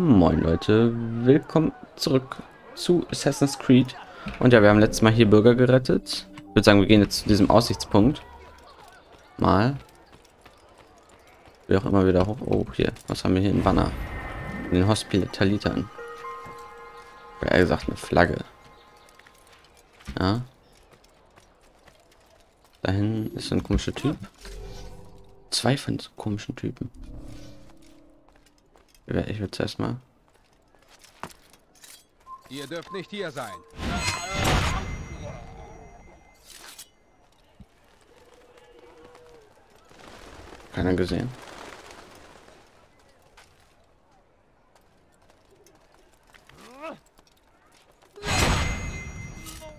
Moin Leute, willkommen zurück zu Assassin's Creed. Und ja, wir haben letztes Mal hier Bürger gerettet. Ich würde sagen, wir gehen jetzt zu diesem Aussichtspunkt. Mal. Wie auch immer wieder hoch. Oh, hier. Was haben wir hier? Ein Banner. In den Hospitalitern. Oder eher gesagt, eine Flagge. Ja. Dahin ist ein komischer Typ. Zwei von so komischen Typen. Ich würde zuerst mal. Ihr dürft nicht hier sein. Keiner gesehen.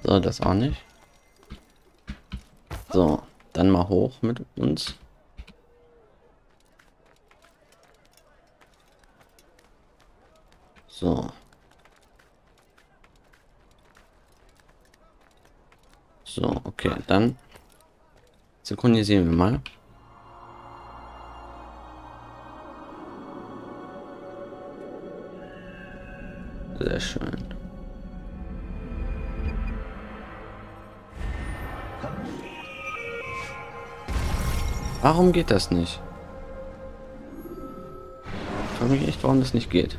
So, das auch nicht. So, dann mal hoch mit uns. So. So, okay, dann synchronisieren wir mal. Sehr schön. Warum geht das nicht? Ich frage mich echt, warum das nicht geht.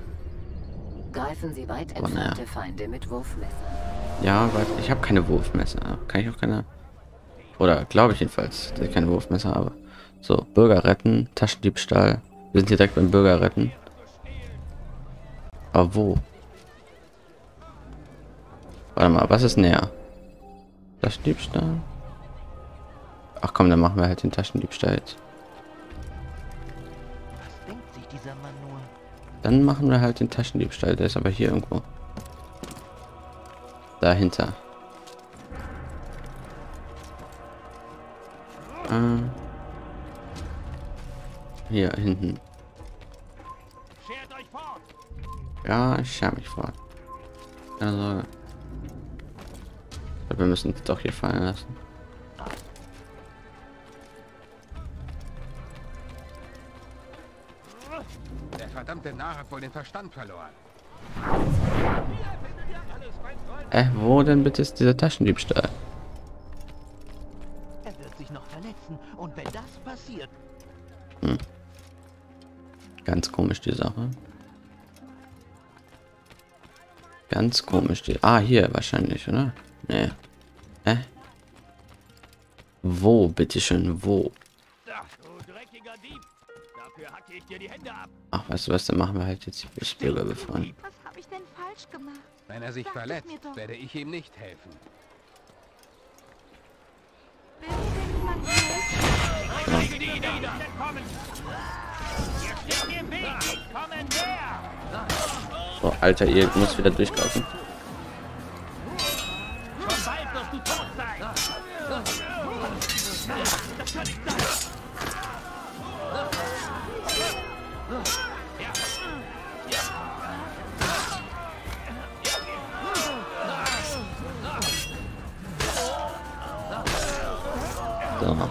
Greifen Sie weit entfernte. Feinde mit Wurfmessern. Ja, weil ich habe keine Wurfmesser. Kann ich auch keine. Oder glaube ich jedenfalls, dass ich keine Wurfmesser habe. So, Bürger retten, Taschendiebstahl. Wir sind hier direkt beim Bürger retten. Aber wo? Warte mal, was ist näher? Taschendiebstahl? Ach komm, dann machen wir halt den Taschendiebstahl jetzt. Dann machen wir halt den Taschendiebstahl. Der ist aber hier irgendwo. Dahinter. Äh, hier hinten. Ja, ich scher mich fort. Glaub, Wir müssen es doch hier fallen lassen. Narr hat wohl den Verstand verloren. Äh, wo denn bitte ist dieser Taschendiebstahl? Er wird sich noch verletzen. Und wenn das passiert, Ganz komisch die Sache. Ganz komisch die. Ah, hier wahrscheinlich, oder? Nee. Äh? Wo, bitteschön, wo? Dafür hacke ich dir die Hände ab! Ach, weißt du was, dann machen wir halt jetzt die Bürger befreien. Was habe ich denn falsch gemacht? Wenn er sich Sag verletzt, werde ich ihm nicht helfen. So, Alter, ihr muss wieder durchgreifen. Niemals.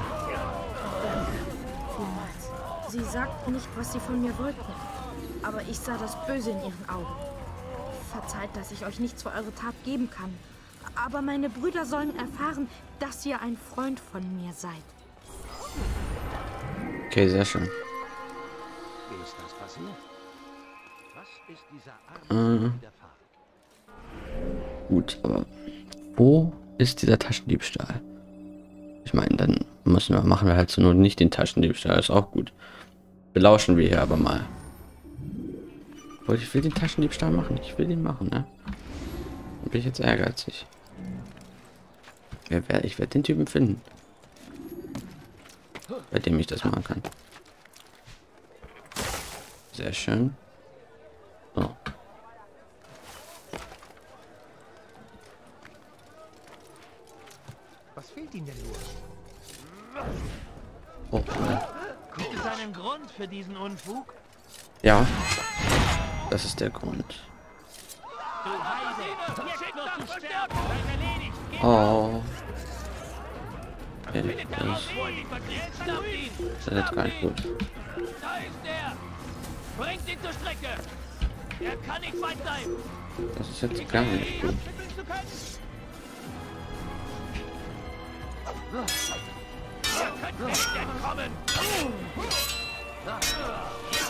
Sie sagten nicht, was sie von mir wollten. Aber ich sah das Böse in ihren Augen. Verzeiht, dass ich euch nichts für eure Tat geben kann. Aber meine Brüder sollen erfahren, dass ihr ein Freund von mir seid. Okay, sehr schön. Wie ist das passiert? Was ist dieser Äh. Gut, aber wo ist dieser Taschendiebstahl? Ich meine, dann müssen wir, machen wir halt so nur nicht den Taschendiebstahl, ist auch gut. Belauschen wir hier aber mal. Obwohl, ich will den Taschendiebstahl machen, ich will den machen, ne? Bin ich jetzt ehrgeizig. Ich werde den Typen finden. Bei dem ich das machen kann. Sehr schön. So. Fehlt Ihnen denn nur? Oh. Gibt es einen Grund für diesen Unfug? Ja. Das ist der Grund. Oh. Okay, das ihn! ist jetzt gar nicht gut. Ihn. Das ist jetzt gar nicht gut.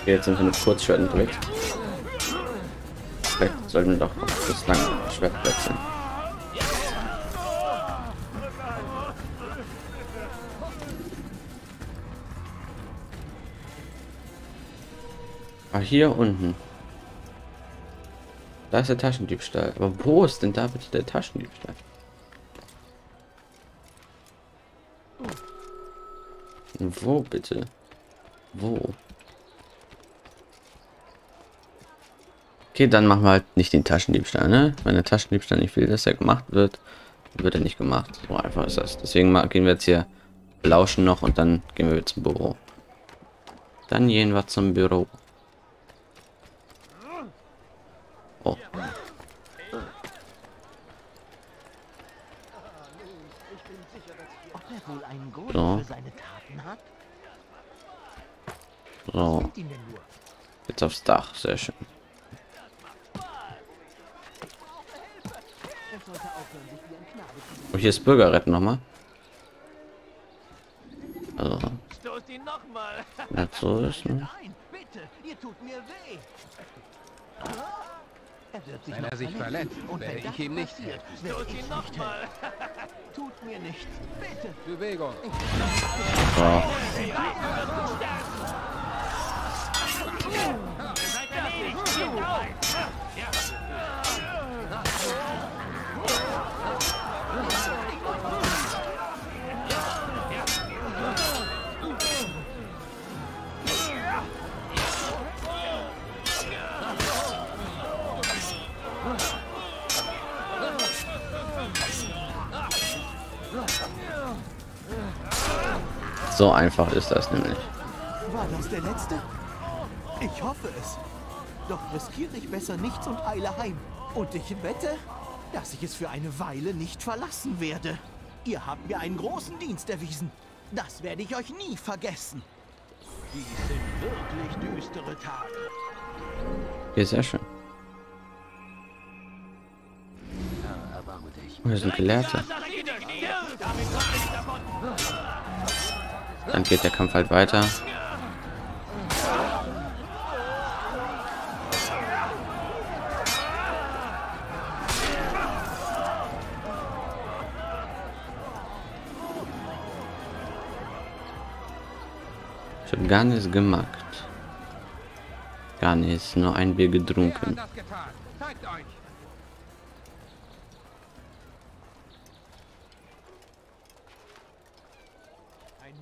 Okay, jetzt sind wir mit Kurzschwerten durch. Vielleicht sollten wir doch auf das lange Schwert wechseln. Ah, hier unten. Da ist der Taschendiebstahl. Aber wo ist denn da bitte der Taschendiebstahl? Wo bitte? Wo? Okay, dann machen wir halt nicht den Taschendiebstahl, ne? Wenn der Taschendiebstahl nicht will, dass er gemacht wird, wird er nicht gemacht. So einfach ist das. Deswegen gehen wir jetzt hier lauschen noch und dann gehen wir zum Büro. Dann gehen wir zum Büro. Oh, Ob er wohl einen Grund So. für seine Taten hat? Fehlt ihm denn nur? Jetzt aufs Dach. Sehr schön. Und hier ist Bürger retten nochmal. Also, Stoß ihn nochmal. so ist, ne? Nein, bitte, ihr tut mir weh. Er wird sich Wenn er sich verletzt, Und werde ich ihm nicht helfen. Tut mir nichts, bitte. Bewegung. So. So einfach ist das nämlich. War das der letzte? Ich hoffe es. Doch riskiere ich besser nichts und eile heim. Und ich wette, dass ich es für eine Weile nicht verlassen werde. Ihr habt mir einen großen Dienst erwiesen. Das werde ich euch nie vergessen. Dies sind wirklich düstere Tage. Hier ist sehr schön. Ja. Oh, hier sind Gelehrte. Dann geht der Kampf halt weiter.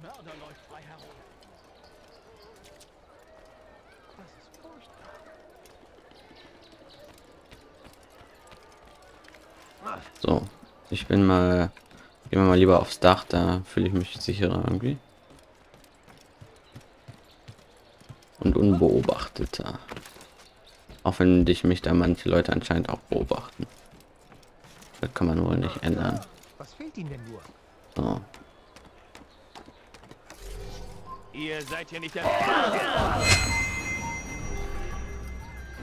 Mörder läuft frei herum. Das ist furchtbar. So, ich bin mal, gehen wir mal lieber aufs Dach, da fühle ich mich sicherer irgendwie. Und unbeobachteter. Auch wenn dich mich da manche Leute anscheinend auch beobachten. Das kann man wohl nicht ändern. Was fehlt ihm denn nur? So, Ihr seid hier nicht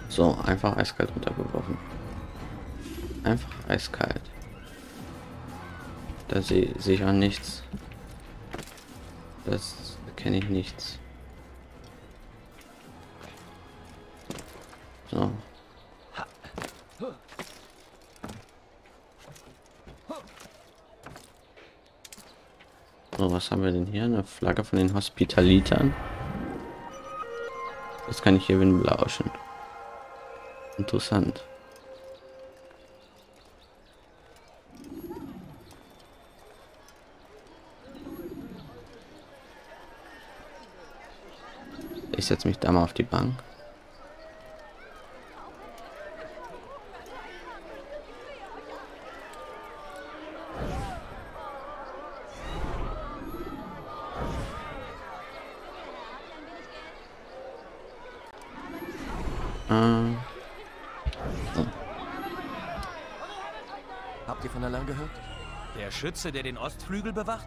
so einfach eiskalt runtergeworfen. Einfach eiskalt. Da sehe seh ich auch nichts. Das kenne ich nichts. Was haben wir denn hier? Eine Flagge von den Hospitalitern. Das kann ich hier wieder belauschen. Interessant. Ich setze mich da mal auf die Bank. Äh, Habt ihr von Alarm gehört? Der Schütze, der den Ostflügel bewacht?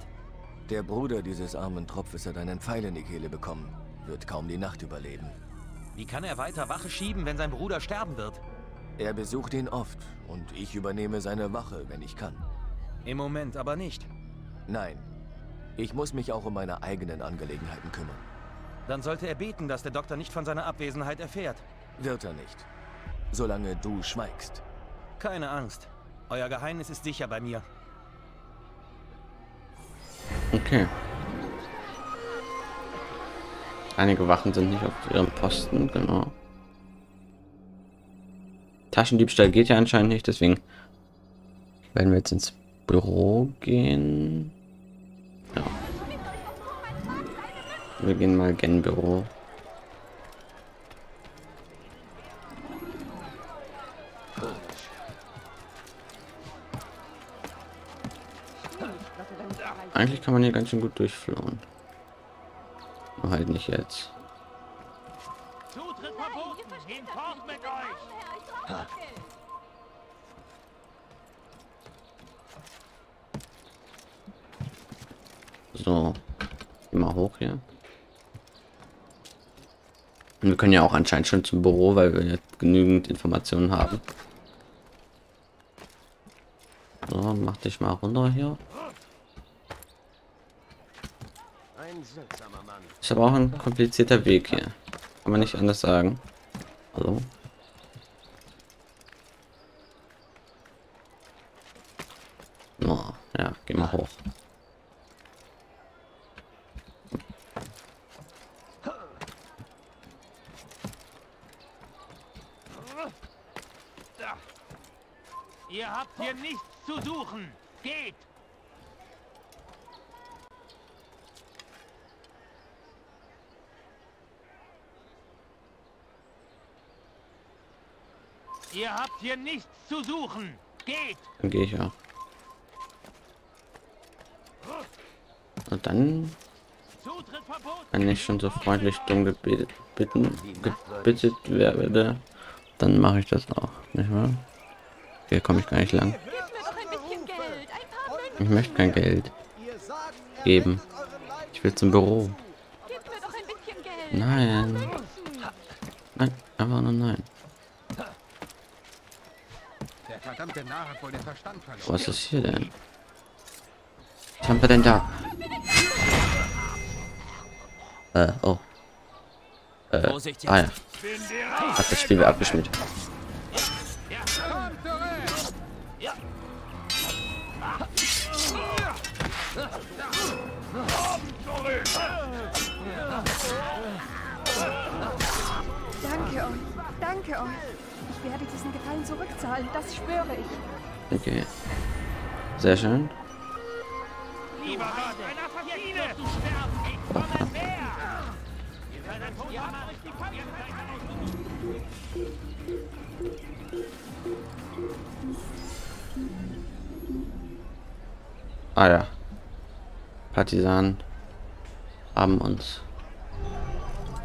Der Bruder dieses armen Tropfes hat einen Pfeil in die Kehle bekommen. Wird kaum die Nacht überleben. Wie kann er weiter Wache schieben, wenn sein Bruder sterben wird? Er besucht ihn oft und ich übernehme seine Wache, wenn ich kann. Im Moment aber nicht. Nein, ich muss mich auch um meine eigenen Angelegenheiten kümmern. Dann sollte er beten, dass der Doktor nicht von seiner Abwesenheit erfährt. Wird er nicht. Solange du schweigst. Keine Angst. Euer Geheimnis ist sicher bei mir. Okay. Einige Wachen sind nicht auf ihrem Posten, genau. Taschendiebstahl geht ja anscheinend nicht, deswegen werden wir jetzt ins Büro gehen. Ja. Wir gehen mal gen Büro. Eigentlich kann man hier ganz schön gut durchflohen. Nur halt nicht jetzt. So. Immer hoch hier. Und wir können ja auch anscheinend schon zum Büro, weil wir jetzt genügend Informationen haben. So, mach dich mal runter hier. Ist aber auch ein komplizierter Weg hier. Kann man nicht anders sagen. Hallo? Oh, ja, geh mal hoch. Ihr habt hier nichts zu suchen! Geht! Ihr habt hier nichts zu suchen! Geht! Dann gehe ich ja. Und dann wenn ich schon so freundlich dumm gebetet, bitten, gebittet werde, dann mache ich das auch, nicht wahr? Hier komme ich gar nicht lang. Ich möchte kein Geld geben. Ich will zum Büro. Nein. Nein, einfach nur nein. Der verdammte Narr hat wohl den Verstand verloren. Was ist hier denn? Was haben wir denn da? Äh, oh. Äh, ah ja. Hat das Spiel wieder abgeschmiert. Danke euch. Danke euch. Ich werde diesen Gefallen zurückzahlen, das schwöre ich. Okay. Sehr schön. Lieber Gott, ein Assassine! Du sterben! Ich komme mehr! Ihr seid ein Todhammer! Ihr seid ein Ah ja. Partisanen haben uns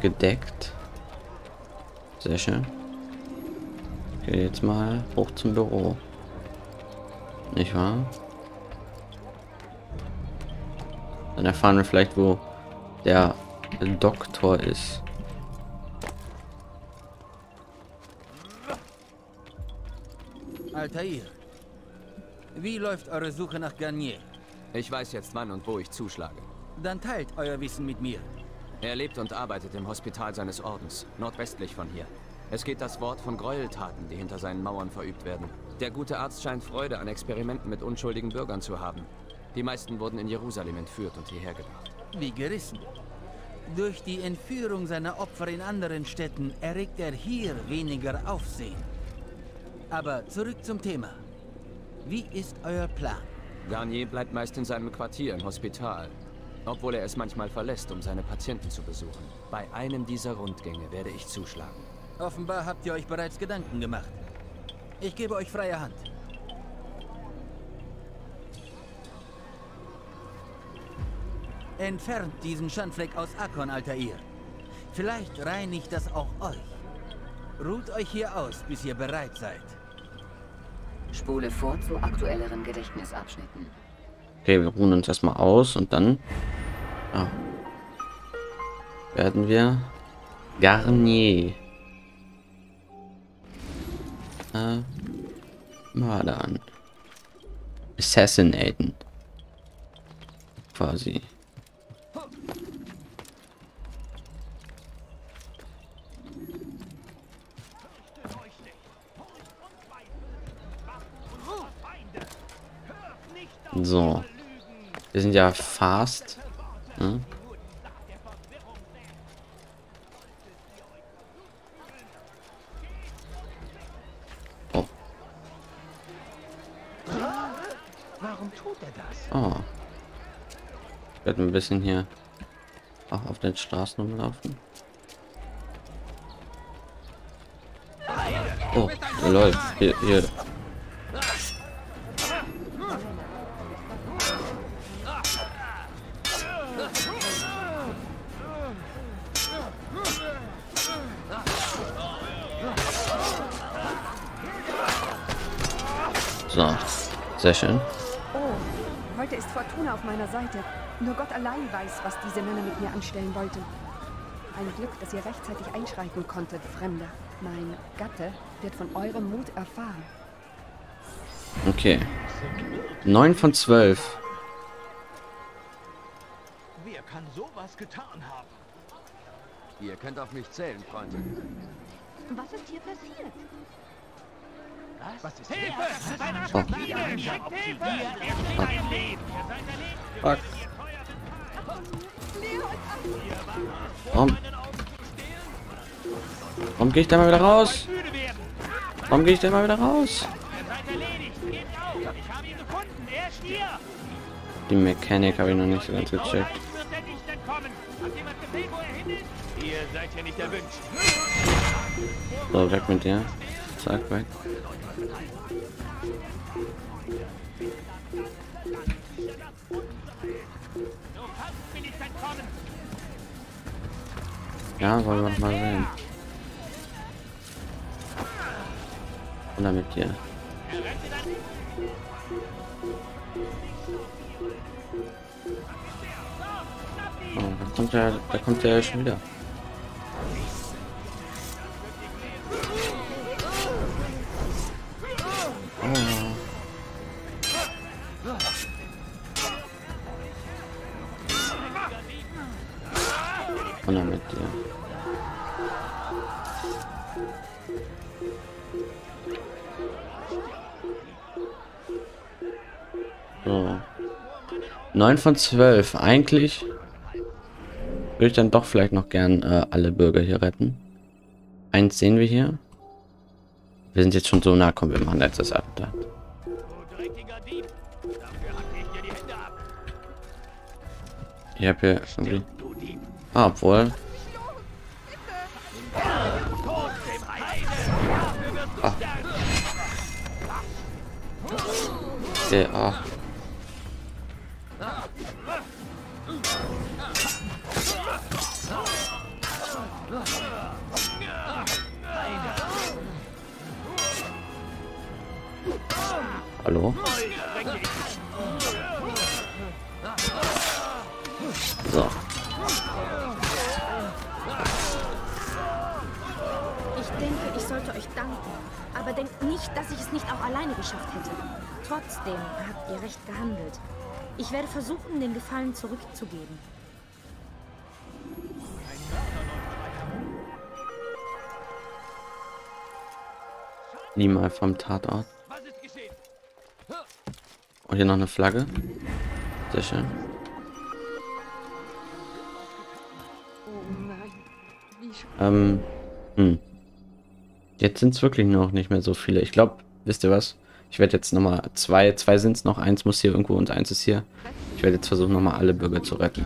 gedeckt. Sehr schön. Okay, jetzt mal hoch zum Büro. Nicht wahr? Dann erfahren wir vielleicht, wo der Doktor ist. Altair, wie läuft eure Suche nach Garnier? Ich weiß jetzt wann und wo ich zuschlage. Dann teilt euer Wissen mit mir. Er lebt und arbeitet im Hospital seines Ordens, nordwestlich von hier. Es geht das Wort von Gräueltaten, die hinter seinen Mauern verübt werden. Der gute Arzt scheint Freude an Experimenten mit unschuldigen Bürgern zu haben. Die meisten wurden in Jerusalem entführt und hierher gebracht. Wie gerissen. Durch die Entführung seiner Opfer in anderen Städten erregt er hier weniger Aufsehen. Aber zurück zum Thema. Wie ist euer Plan? Garnier bleibt meist in seinem Quartier im Hospital, obwohl er es manchmal verlässt, um seine Patienten zu besuchen. Bei einem dieser Rundgänge werde ich zuschlagen. Offenbar habt ihr euch bereits Gedanken gemacht. Ich gebe euch freie Hand. Entfernt diesen Schandfleck aus Akon, Altair. Vielleicht reinigt das auch euch. Ruht euch hier aus, bis ihr bereit seid. Spule vor zu aktuelleren Gedächtnisabschnitten. Okay, wir ruhen uns erstmal aus und dann ja, werden wir Garnier äh, Mörder Assassinaten. Quasi. So. Wir sind ja fast. Hm? Oh. Warum tut er das? Oh. Ich werde ein bisschen hier auch auf den Straßen umlaufen. Oh, lol. Hier, hier. Schön. Oh, heute ist Fortuna auf meiner Seite. Nur Gott allein weiß, was diese Männer mit mir anstellen wollten. Ein Glück, dass ihr rechtzeitig einschreiten konntet, Fremder. Mein Gatte wird von eurem Mut erfahren. Okay. 9 von 12. Wer kann sowas getan haben? Ihr könnt auf mich zählen, Freunde. Was ist hier passiert? Was ist Hilfe! Oh. Er! Fuck. Warum? Warum gehe ich da mal wieder raus? Warum gehe ich da mal wieder raus? Er! Die Mechanik habe ich noch nicht so ganz gecheckt. Er er! So, weg mit dir. Zack, weg. Ja, wollen wir mal sehen. Oder mit dir. Oh, da kommt er, da kommt er schon wieder. Dann mit dir. So. 9 von 12. Eigentlich würde ich dann doch vielleicht noch gern äh, alle Bürger hier retten. Eins sehen wir hier. Wir sind jetzt schon so nah, komm, wir machen jetzt das Attentat. Ich habe hier irgendwie... Ah, obwohl... Ah. Ah. Hallo? Sollte euch danken. Aber denkt nicht, dass ich es nicht auch alleine geschafft hätte. Trotzdem habt ihr recht gehandelt. Ich werde versuchen, den Gefallen zurückzugeben. Niemals vom Tatort. Und hier noch eine Flagge. Sehr schön. Oh nein. Wie sch Ähm, hm. Jetzt sind es wirklich noch nicht mehr so viele. Ich glaube, wisst ihr was? Ich werde jetzt nochmal zwei, zwei sind es noch, eins muss hier irgendwo und eins ist hier. Ich werde jetzt versuchen, nochmal alle Bürger zu retten.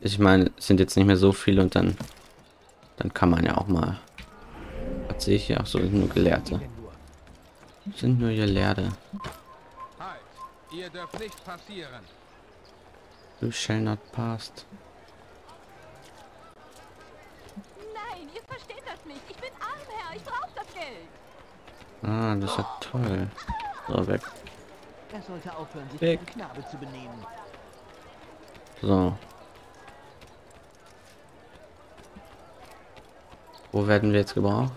Ich meine, es sind jetzt nicht mehr so viele und dann, dann kann man ja auch mal. Was sehe ich hier? Ach so, sind nur Gelehrte. Sind nur Gelehrte. Halt! Ihr dürft nicht passieren. You shall not past. Nein, ihr versteht das nicht. Ich bin arm, Herr. Ich brauche das Geld. Ah, das ist ja toll. So, weg. Er sollte aufhören, sich Weg. Knabe zu benehmen. So. Wo werden wir jetzt gebraucht?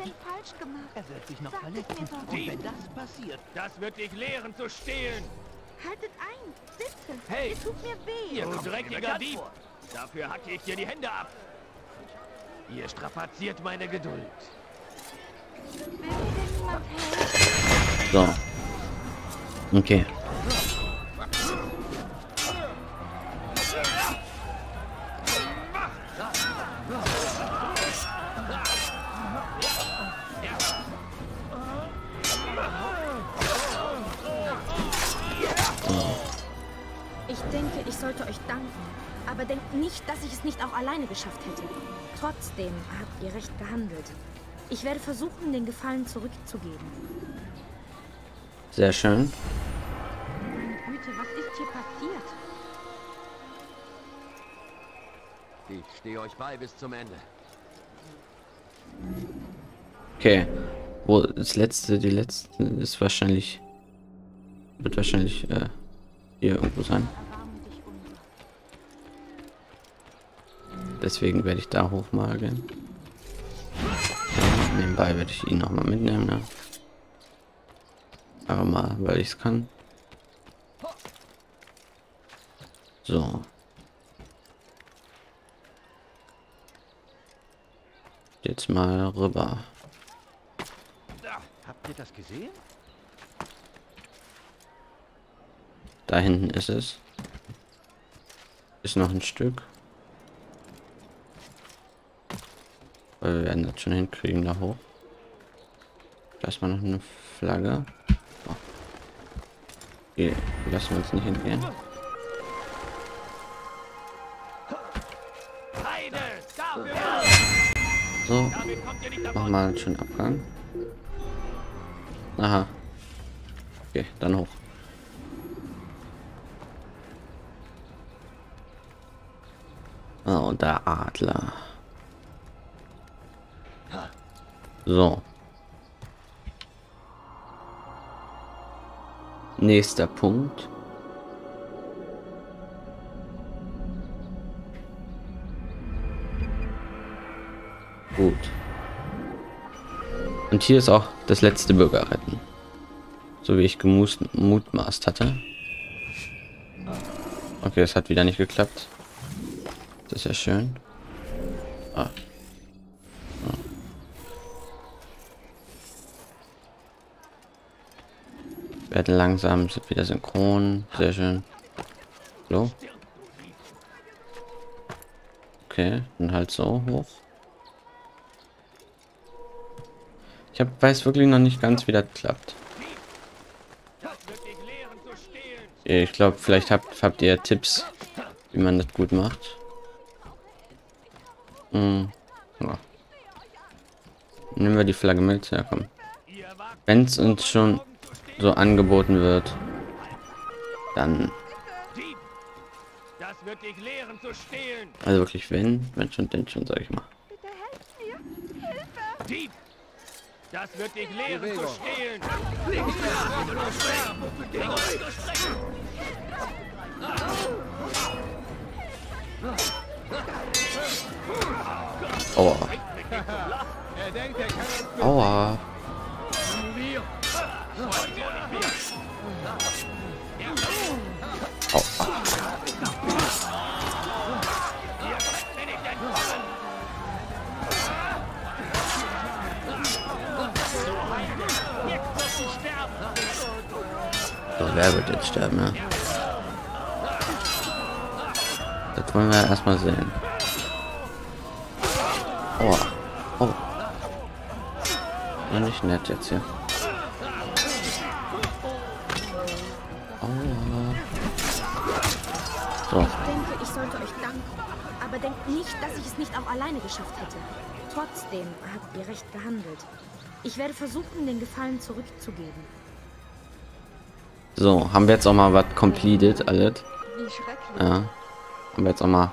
Er wird sich noch verletzen. Und wenn das passiert, Das wird dich lehren zu stehlen. Haltet ein, bitte. Hey, Es tut mir weh. Ihr dreckiger Dieb. Dafür hacke ich dir die Hände ab. Ihr strapaziert meine Geduld. So. Okay. Ich denke, ich sollte euch danken. Aber denkt nicht, dass ich es nicht auch alleine geschafft hätte. Trotzdem habt ihr recht gehandelt. Ich werde versuchen, den Gefallen zurückzugeben. Sehr schön. Meine Güte, was ist hier passiert? Ich stehe euch bei bis zum Ende. Okay. Wo das letzte, die letzte ist wahrscheinlich. Wird wahrscheinlich äh, hier irgendwo sein. Deswegen werde ich da hoch mal gehen. Ja, nebenbei werde ich ihn noch mal mitnehmen. Ne? Aber mal, weil ich es kann. So. Jetzt mal rüber. Habt ihr das gesehen? Da hinten ist es. Ist noch ein Stück. Aber wir werden das schon hinkriegen da hoch. Da ist mal noch eine Flagge. Oh. Okay, lassen wir uns nicht hingehen. So, Damit kommt ihr nicht mach davon. mal einen schönen Abgang. Aha. Okay, dann hoch. Und der Adler. So. Nächster Punkt. Gut. Und hier ist auch das letzte Bürger retten. So wie ich gemutmaßt hatte. Okay, es hat wieder nicht geklappt. Das ist ja schön. Ah. Werden langsam, sind wieder synchron. Sehr schön. So. Okay, dann halt so hoch. Ich hab, weiß wirklich noch nicht ganz, wie das klappt. Ich glaube, vielleicht habt, habt ihr Tipps, wie man das gut macht. Hm. Ja. Nehmen wir die Flagge mit. Ja, komm. Wenn es uns schon so angeboten wird, dann... Das wird dich lehren zu stehlen. Also wirklich, wenn, wenn schon, denn schon, sag ich mal. Dieb! Das wird dich lehren zu stehlen. Aua. Er denkt, er kann uns Aua. Wer wird jetzt sterben, ja? Das wollen wir erstmal sehen. Oh. Oh. Ja, nicht nett jetzt hier. Nicht, dass ich es nicht auch alleine geschafft hätte. Trotzdem habt ihr recht gehandelt. Ich werde versuchen, den Gefallen zurückzugeben. So, haben wir jetzt auch mal was completed, alles. Ja. Haben wir jetzt auch mal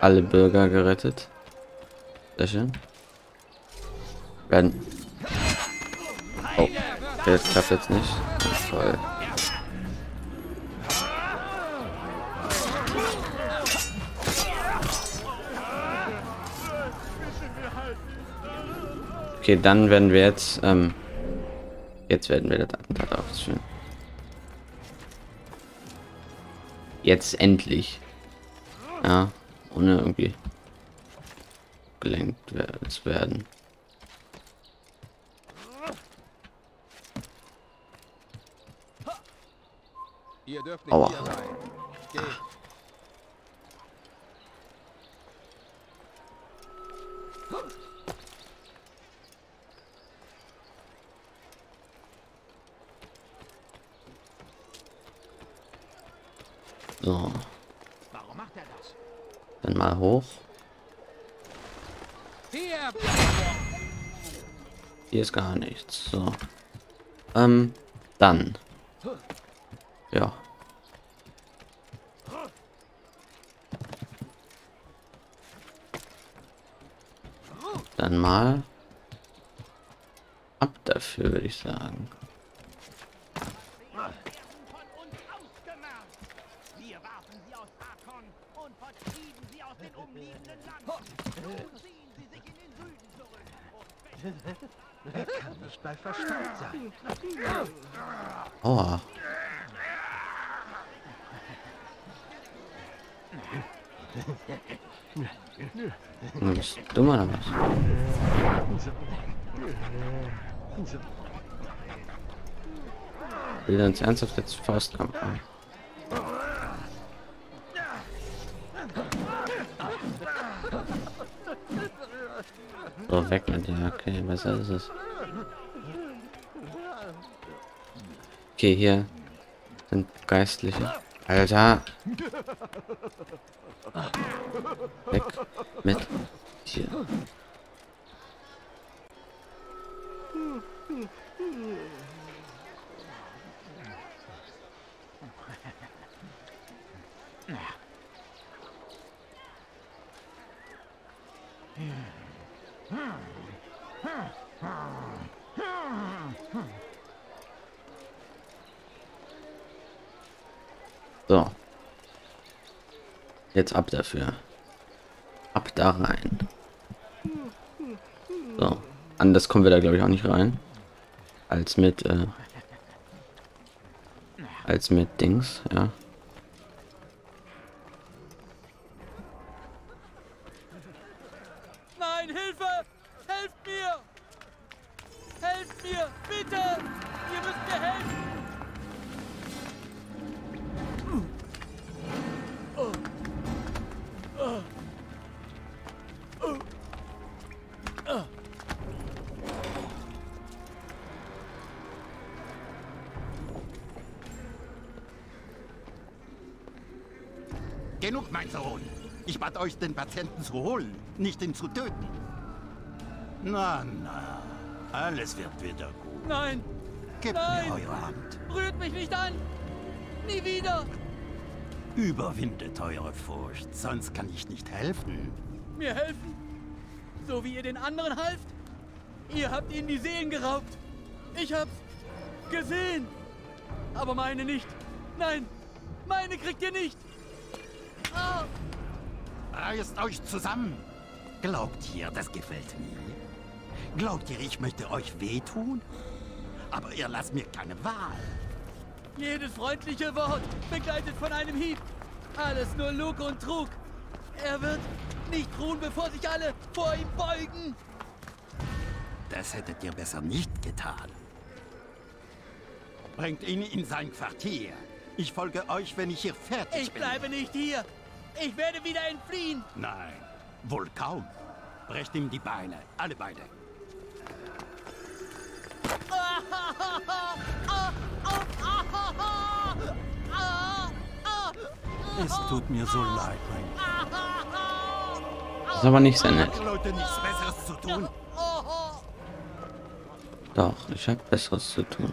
alle Bürger gerettet. Sehr schön. Werden. Oh, das klappt jetzt nicht. Oh, toll. Okay, dann werden wir jetzt, ähm, jetzt werden wir das Attentat ausführen. Jetzt endlich. Ja, ohne irgendwie gelenkt zu werden. Ihr dürft nicht Aua. hier sein. Geht. So, Warum macht er das? dann mal hoch. Hier! Ist gar nichts. So. Ähm, dann. Ja. Dann mal ab dafür, würde ich sagen. Wir warfen sie aus Arkon und vertrieben sie aus den umliegenden Landen. Nun ziehen sie sich in den Süden zurück. Er kann nicht bei Verstand sein. Aua. Du bist dumm oder was? Will er uns ernsthaft jetzt Faustkampf machen? So, weg mit dir. Okay, besser ist es. Okay, hier sind Geistliche. Alter! Weg mit dir. So. Jetzt ab dafür. Ab da rein. So. Anders kommen wir da glaube ich auch nicht rein. Als mit äh, als mit Dings, ja. Genug, mein Sohn. Ich bat euch, den Patienten zu holen, nicht ihn zu töten. Na, na, alles wird wieder gut. Nein! Gebt Nein! mir eure Hand. Rührt mich nicht an! Nie wieder! Überwindet eure Furcht, sonst kann ich nicht helfen. Mir helfen? So wie ihr den anderen halft? Ihr habt ihnen die Seelen geraubt. Ich hab's gesehen. Aber meine nicht. Nein, meine kriegt ihr nicht. Ah, Reißt euch zusammen. Glaubt ihr, das gefällt mir? Glaubt ihr, ich möchte euch wehtun? Aber ihr lasst mir keine Wahl. jedes freundliche Wort begleitet von einem Hieb. Alles nur Lug und Trug. Er wird nicht ruhen, bevor sich alle vor ihm beugen. Das hättet ihr besser nicht getan. Bringt ihn in sein Quartier. Ich folge euch, wenn ich hier fertig Ich bin. bleibe nicht hier. Ich werde wieder entfliehen. Nein, wohl kaum. Brecht ihm die Beine, alle beide. Es tut mir so leid, mein Das ist aber nicht sehr nett. Habt Leute nichts Besseres zu tun? Doch, ich habe Besseres zu tun.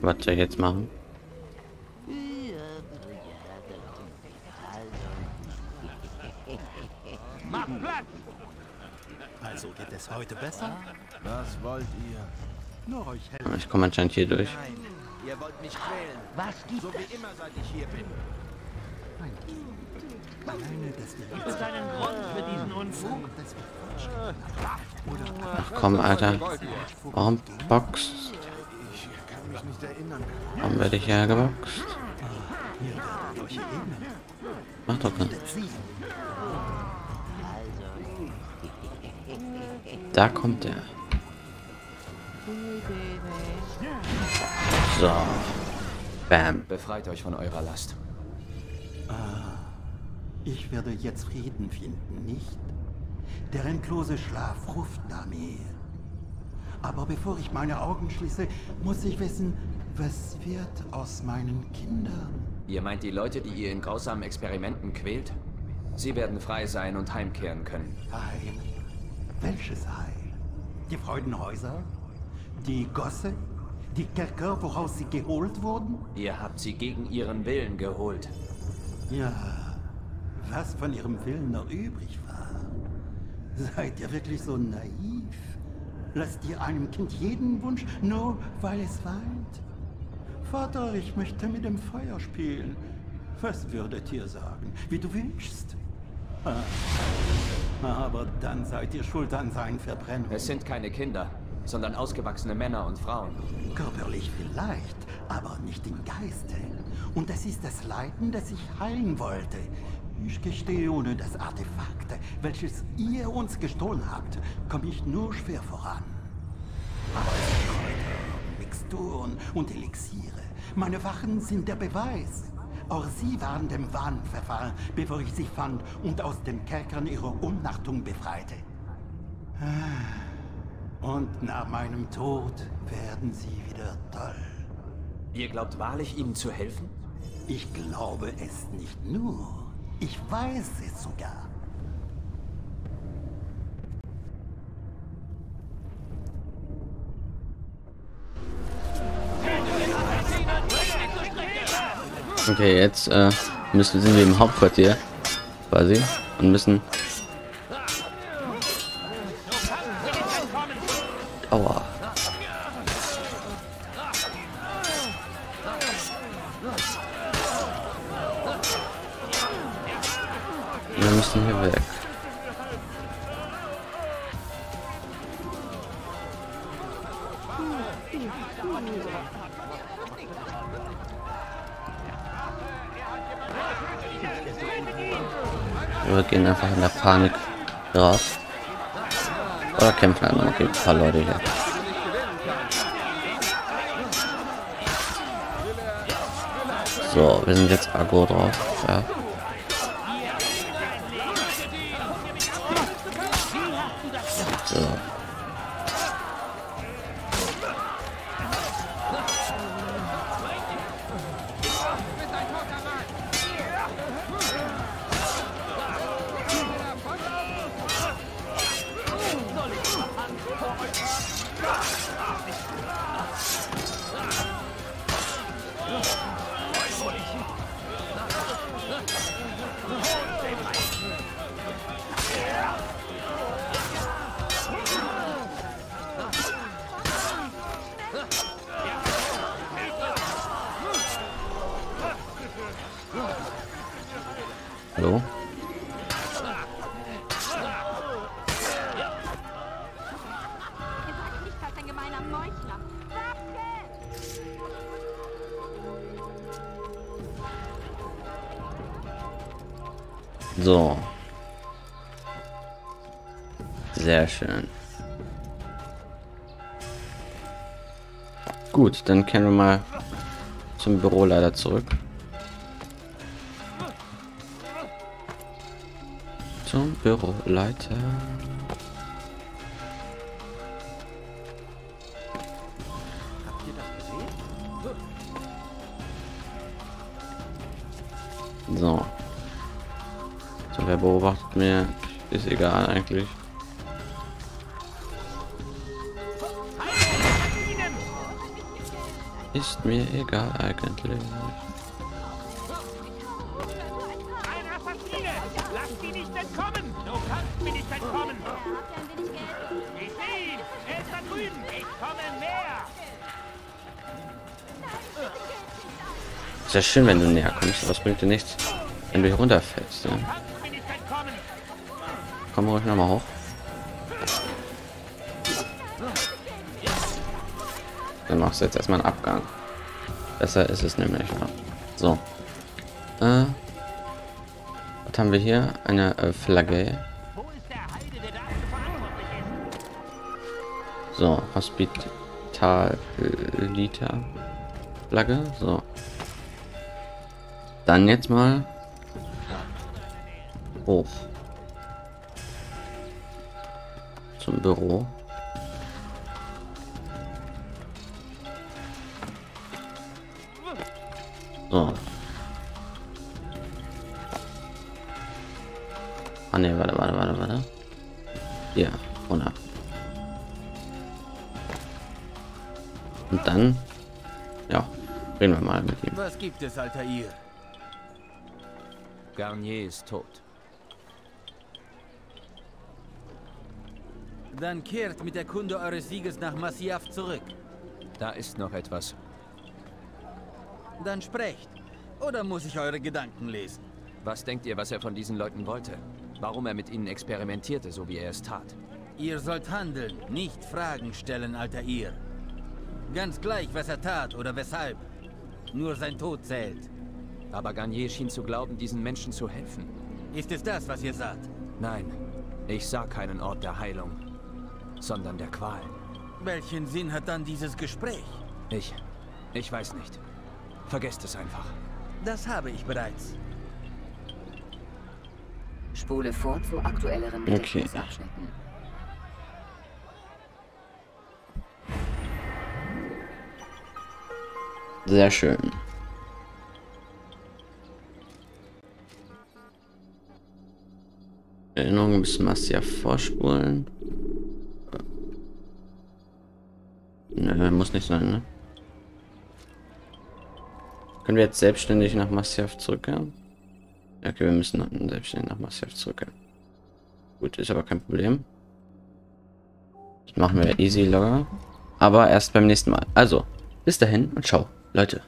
Was soll ich jetzt machen? Mach Platz! Also geht es heute besser? Was wollt ihr? Nur euch helfen. Ich komme anscheinend hier durch. Nein, ihr wollt mich quälen. Was gibt So wie immer, seit ich hier bin. Gibt es einen Grund für diesen Unfug? Ach komm, Alter. Warum boxt? Warum werde ich hier geboxt? Mach doch nicht. Da kommt er. So. Bam. Befreit euch von eurer Last. Ah, ich werde jetzt Frieden finden, nicht? Der endlose Schlaf ruft nach mir. Aber bevor ich meine Augen schließe, muss ich wissen, was wird aus meinen Kindern? Ihr meint die Leute, die ihr in grausamen Experimenten quält? Sie werden frei sein und heimkehren können. Heim? Welches Heil? Die Freudenhäuser? Die Gosse? Die Kerker, woraus sie geholt wurden? Ihr habt sie gegen ihren Willen geholt. Ja, was von ihrem Willen noch übrig war. Seid ihr wirklich so naiv? Lasst ihr einem Kind jeden Wunsch, nur weil es weint? Vater, ich möchte mit dem Feuer spielen. Was würdet ihr sagen? Wie du wünschst? Ah. Aber dann seid ihr schuld an seinen Verbrennungen. Es sind keine Kinder, sondern ausgewachsene Männer und Frauen. Körperlich vielleicht, aber nicht im Geiste. Und es ist das Leiden, das ich heilen wollte. Ich gestehe, ohne das Artefakt, welches ihr uns gestohlen habt, komme ich nur schwer voran. Aber Kräuter, Mixturen und Elixiere. Meine Wachen sind der Beweis. Auch sie waren dem Wahn verfallen, bevor ich sie fand und aus den Kerkern ihrer Umnachtung befreite. Und nach meinem Tod werden sie wieder toll. Ihr glaubt wahrlich, ihnen zu helfen? Ich glaube es nicht nur. Ich weiß es sogar. Okay, jetzt äh, müssen sind wir im Hauptquartier quasi und müssen. Wir gehen einfach in der Panik raus. Oder kämpfen einfach noch gegen ein paar Leute hier. So, wir sind jetzt Agro drauf. Ja. So. Sehr schön. Gut, dann kehren wir mal zum Büro leider zurück. Zum Büroleiter. Wer beobachtet mir? Ist egal eigentlich. Ist mir egal eigentlich. Ist ja schön, wenn du näher kommst, aber es bringt dir nichts. Wenn du hier runterfällst, ja. Komm ruhig nochmal hoch. Dann machst du jetzt erstmal einen Abgang. Besser ist es nämlich. Ja. So. Äh, was haben wir hier? Eine äh, Flagge. So, Hospital Liter Flagge. So. Dann jetzt mal hoch zum Büro. So. Ah ne, warte, warte, warte, warte. Hier, runter. Und dann, ja, reden wir mal mit ihm. Was gibt es, alter ihr? Garnier ist tot. Dann kehrt mit der Kunde eures Sieges nach Masyaf zurück. Da ist noch etwas. Dann sprecht. Oder muss ich eure Gedanken lesen? Was denkt ihr, was er von diesen Leuten wollte? Warum er mit ihnen experimentierte, so wie er es tat? Ihr sollt handeln, nicht Fragen stellen, alter ihr. Ganz gleich, was er tat oder weshalb. Nur sein Tod zählt. Aber Garnier schien zu glauben, diesen Menschen zu helfen. Ist es das, was ihr sagt? Nein, ich sah keinen Ort der Heilung, sondern der Qual. Welchen Sinn hat dann dieses Gespräch? Ich, ich weiß nicht. Vergesst es einfach. Das habe ich bereits. Spule vor zu aktuelleren Okay. Sehr schön. Erinnerung bis Massia vorspulen. Nö, muss nicht sein, ne? Können wir jetzt selbstständig nach Massiv zurückkehren? Okay, wir müssen selbstständig nach Massiv zurückkehren. Gut, ist aber kein Problem. Das machen wir easy locker. Aber erst beim nächsten Mal. Also, bis dahin und ciao, Leute.